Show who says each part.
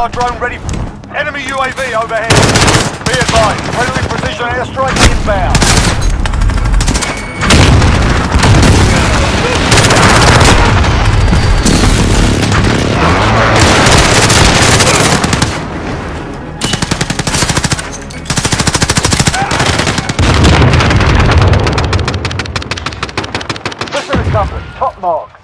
Speaker 1: Radar drone ready. Enemy UAV overhead. Be advised, friendly precision airstrike inbound. Mission accomplished. Top mark.